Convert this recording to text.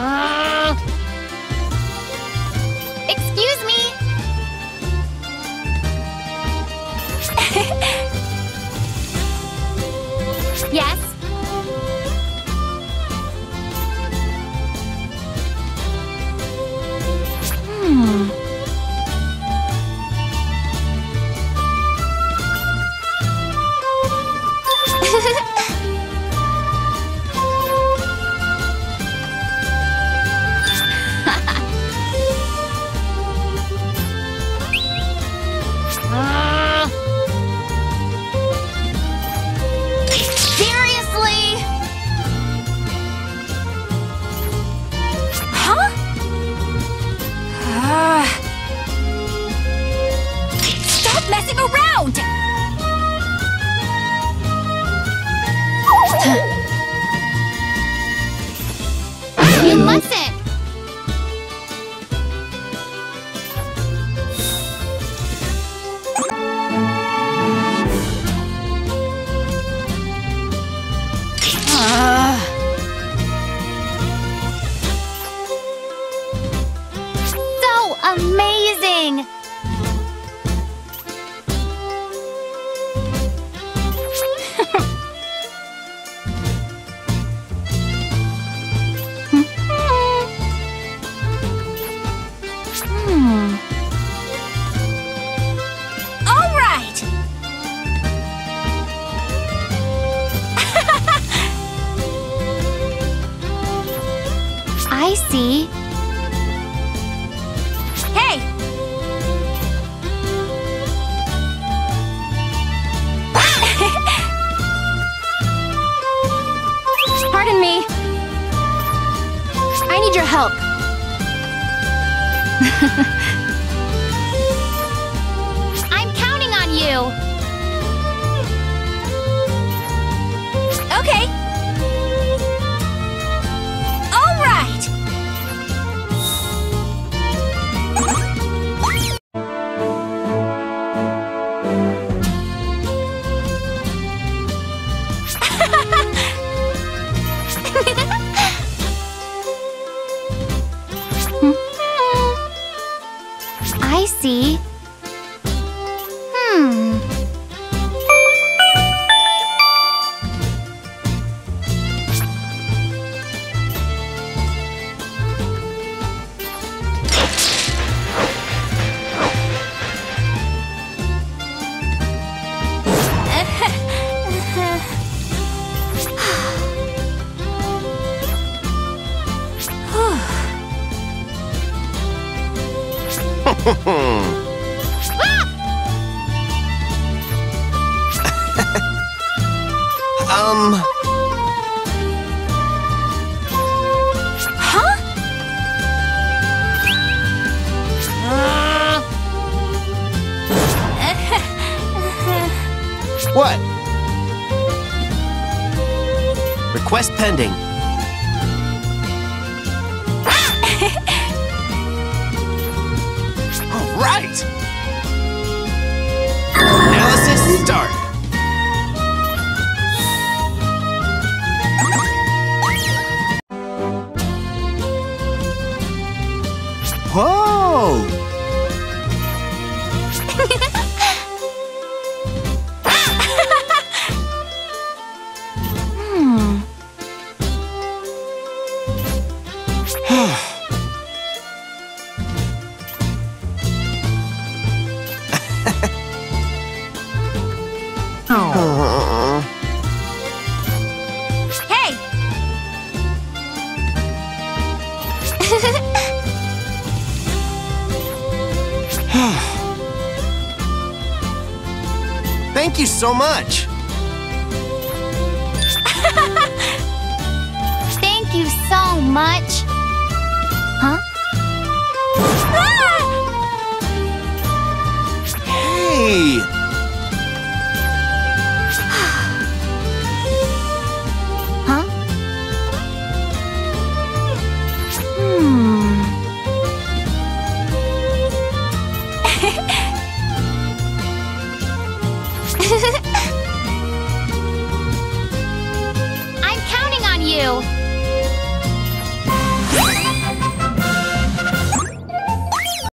Uh-huh. Excuse me. yes. Messing around! you mustn't! Ah. See. Hey! Pardon me. I need your help. I'm counting on you. See. Um, Huh? what? Request pending. Right. Uh, Hey! Thank you so much. Thank you so much. Huh? Ah!